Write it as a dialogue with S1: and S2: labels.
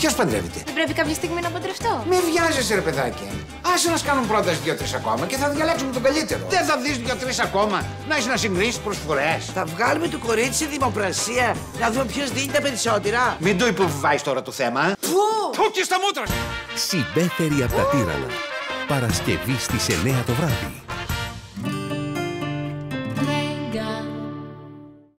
S1: Ποιος παντρεύεται;
S2: Δεν πρέπει κάποια στιγμή να παντρευτώ.
S1: Με βιάζεσαι, ρε παιδάκι. Άσε να κάνουν πρώτα δύο-τρει ακόμα και θα διαλέξουμε τον καλύτερο. Δεν θα δεις δύο-τρει ακόμα. Να έχει να συγκρίσει προσφορές.
S3: Θα βγάλουμε του κορίτσι σε δημοπρασία να δούμε ποιος δίνει τα περισσότερα.
S1: Μην το υποβιβάζει τώρα το θέμα. Ε.
S3: Πού!
S1: Πού! Και στα μούτρα.
S4: Συμπέθερη από τα τύρανα. Παρασκευή στις 9 το βράδυ.